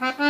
Ha ha!